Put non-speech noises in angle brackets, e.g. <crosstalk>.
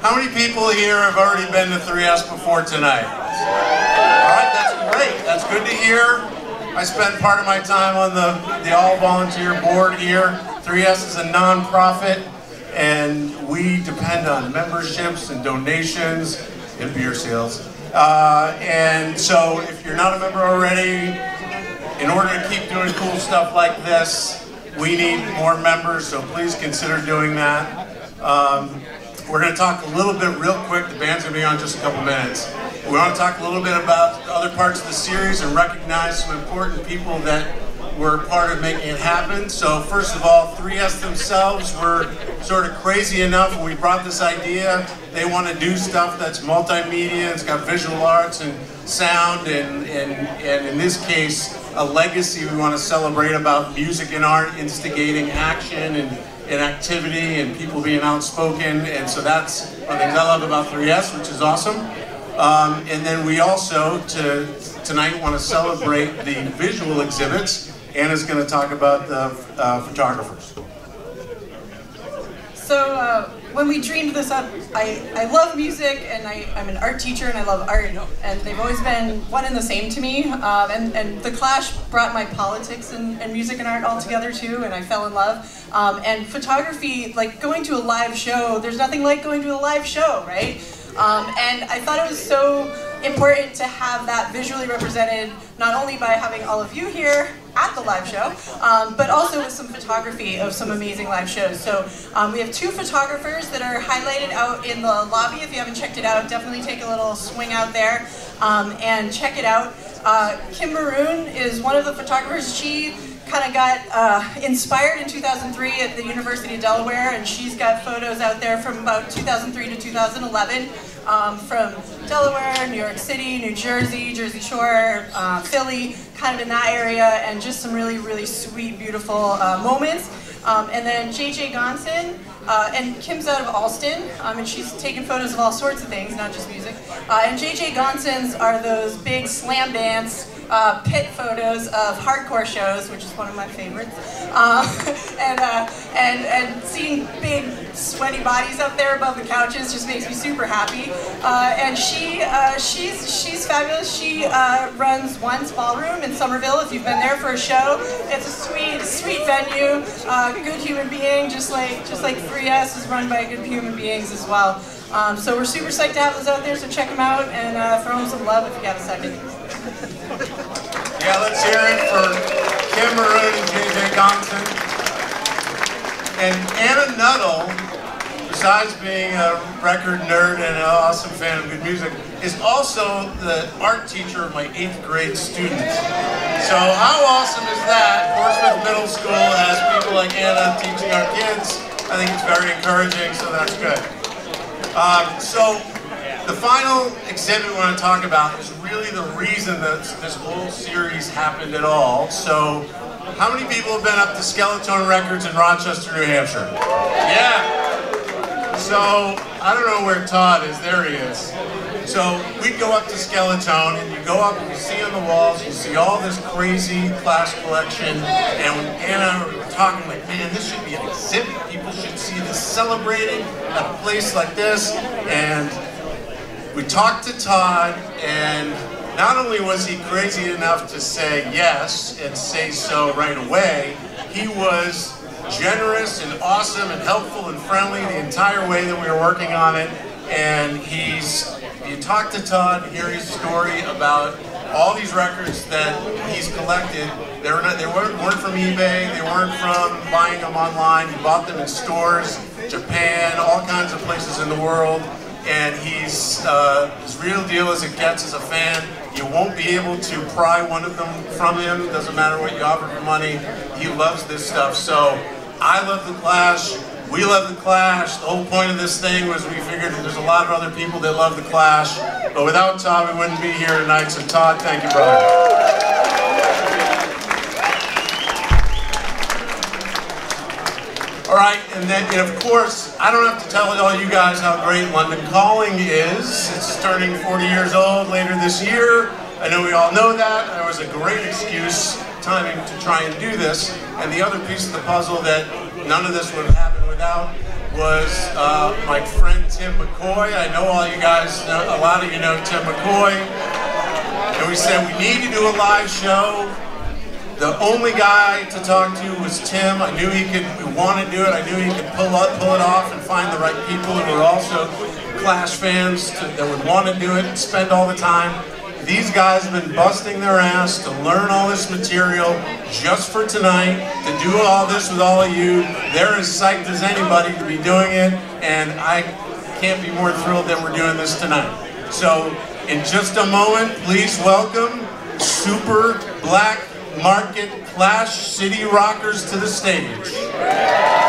How many people here have already been to 3S before tonight? All right, that's great. That's good to hear. I spent part of my time on the, the all-volunteer board here. 3S is a nonprofit, and we depend on memberships and donations and beer sales. Uh, and so if you're not a member already, in order to keep doing cool stuff like this, we need more members, so please consider doing that. Um, we're going to talk a little bit real quick. The band's going to be on just a couple minutes. We want to talk a little bit about the other parts of the series and recognize some important people that were part of making it happen. So first of all, 3S themselves were sort of crazy enough when we brought this idea. They want to do stuff that's multimedia, it's got visual arts and sound, and, and, and in this case, a legacy we want to celebrate about music and art instigating action and, and activity and people being outspoken. And so that's one of the things I love about 3S, which is awesome. Um, and then we also, to, tonight, want to celebrate the visual exhibits. Anna's going to talk about the uh, photographers. So uh, when we dreamed this up, I, I love music and I, I'm an art teacher and I love art and they've always been one and the same to me. Um, and, and The Clash brought my politics and, and music and art all together too and I fell in love. Um, and photography, like going to a live show, there's nothing like going to a live show, right? Um, and I thought it was so important to have that visually represented not only by having all of you here at the live show, um, but also with some photography of some amazing live shows. So um, we have two photographers that are highlighted out in the lobby. If you haven't checked it out, definitely take a little swing out there um, and check it out. Uh, Kim Maroon is one of the photographers. She kind of got uh, inspired in 2003 at the University of Delaware, and she's got photos out there from about 2003 to 2011 um, from Delaware, New York City, New Jersey, Jersey Shore, uh, Philly, kind of in that area, and just some really, really sweet, beautiful uh, moments. Um, and then JJ Gonson, uh, and Kim's out of Allston, um, and she's taken photos of all sorts of things, not just music. Uh, and JJ Gonson's are those big slam dance uh, pit photos of hardcore shows, which is one of my favorites, um, <laughs> and, uh, and, and seeing big sweaty bodies up there above the couches just makes me super happy. Uh, and she, uh, she's, she's fabulous. She uh, runs Once Ballroom in Somerville. If you've been there for a show, it's a sweet, sweet venue. Uh, good human being, just like just like 3S is run by good human beings as well. Um, so we're super psyched to have those out there. So check them out and throw them some love if you have a second. Yeah, let's hear it for Kim Maroon and JJ Gonson. And Anna Nuttall, besides being a record nerd and an awesome fan of good music, is also the art teacher of my eighth grade students. So how awesome is that? Portsmouth Middle School has people like Anna teaching our kids. I think it's very encouraging, so that's good. Um, so the final exhibit we want to talk about is really the reason that this whole series happened at all. So, how many people have been up to Skeleton Records in Rochester, New Hampshire? Yeah. So, I don't know where Todd is. There he is. So, we'd go up to Skeleton, and you go up and you see on the walls, you see all this crazy Clash collection, and Anna were talking, like, man, this should be an exhibit. People should see this celebrated at a place like this, and we talked to Todd, and not only was he crazy enough to say yes and say so right away, he was generous and awesome and helpful and friendly the entire way that we were working on it. And he's, you talk to Todd, and hear his story about all these records that he's collected. They, were not, they weren't, weren't from eBay, they weren't from buying them online. He bought them in stores, Japan, all kinds of places in the world and he's uh, as real deal as it gets as a fan. You won't be able to pry one of them from him. Doesn't matter what you offer for money. He loves this stuff. So I love the Clash. We love the Clash. The whole point of this thing was we figured there's a lot of other people that love the Clash. But without Todd, we wouldn't be here tonight. So Todd, thank you, brother. All right, and then and of course, I don't have to tell all you guys how great London Calling is. It's turning 40 years old later this year. I know we all know that. There was a great excuse timing to try and do this. And the other piece of the puzzle that none of this would have happened without was uh, my friend Tim McCoy. I know all you guys, know, a lot of you know Tim McCoy. And we said we need to do a live show. The only guy to talk to was Tim. I knew he could want to do it. I knew he could pull up, pull it off, and find the right people who were also Clash fans to, that would want to do it and spend all the time. These guys have been busting their ass to learn all this material just for tonight, to do all this with all of you. They're as psyched as anybody to be doing it, and I can't be more thrilled that we're doing this tonight. So, in just a moment, please welcome Super Black Market Clash City Rockers to the stage.